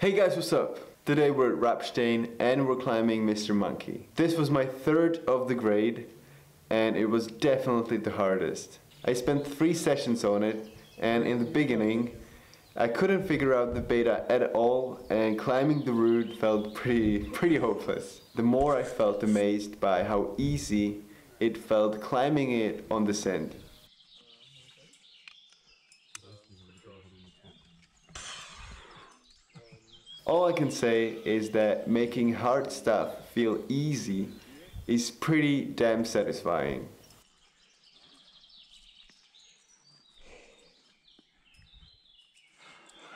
Hey guys, what's up? Today we're at Rabštejn and we're climbing Mr. Monkey. This was my third of the grade and it was definitely the hardest. I spent three sessions on it and in the beginning I couldn't figure out the beta at all and climbing the route felt pretty, pretty hopeless. The more I felt amazed by how easy it felt climbing it on the descent. All I can say is that making hard stuff feel easy is pretty damn satisfying.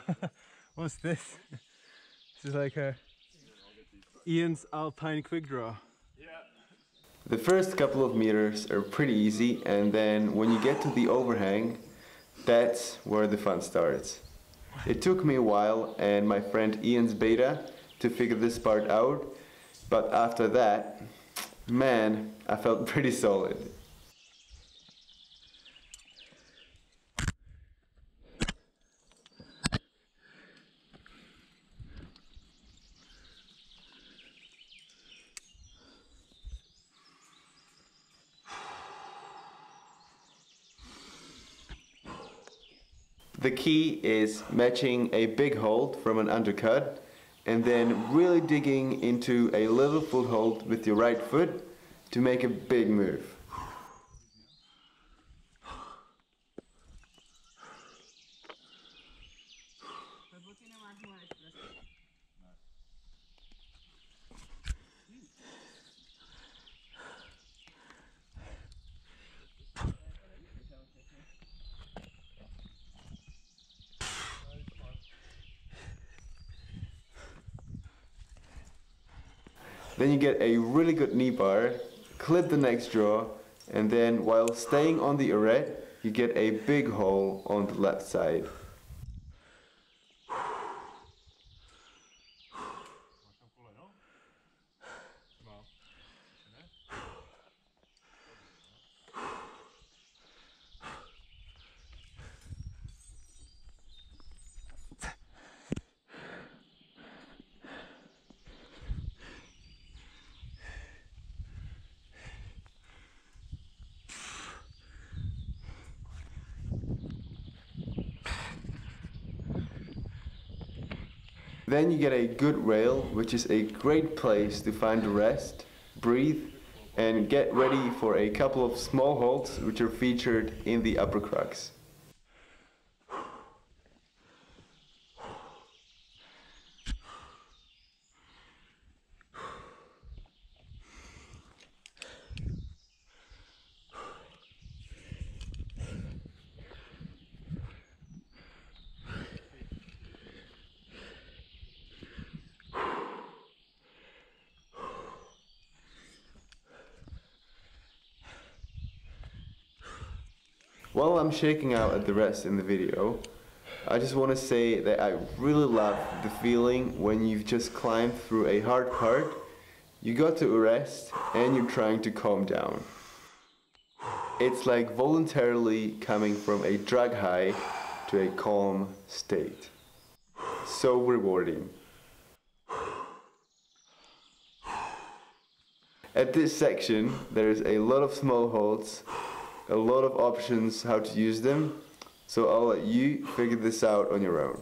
What's this? This is like a Ian's Alpine Quick Draw. The first couple of meters are pretty easy and then when you get to the overhang, that's where the fun starts. It took me a while and my friend Ian's beta to figure this part out, but after that, man, I felt pretty solid. The key is matching a big hold from an undercut and then really digging into a little foothold with your right foot to make a big move. Then you get a really good knee bar, clip the next draw, and then while staying on the arete, you get a big hole on the left side. Then you get a good rail, which is a great place to find rest, breathe, and get ready for a couple of small holds which are featured in the upper crux. While I'm shaking out at the rest in the video, I just want to say that I really love the feeling when you've just climbed through a hard part, you got to a rest and you're trying to calm down. It's like voluntarily coming from a drug high to a calm state. So rewarding. At this section, there's a lot of small holds a lot of options how to use them. So I'll let you figure this out on your own.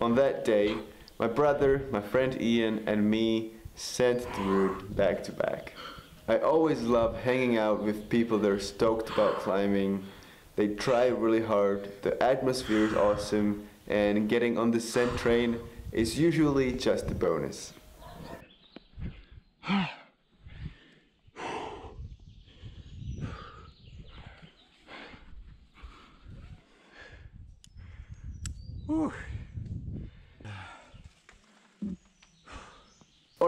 On that day, my brother, my friend Ian, and me sent the route back to back. I always love hanging out with people that are stoked about climbing. They try really hard, the atmosphere is awesome, and getting on the scent train is usually just a bonus.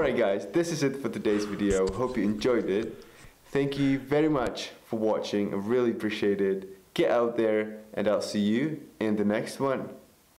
Alright guys, this is it for today's video. Hope you enjoyed it. Thank you very much for watching. I really appreciate it. Get out there and I'll see you in the next one.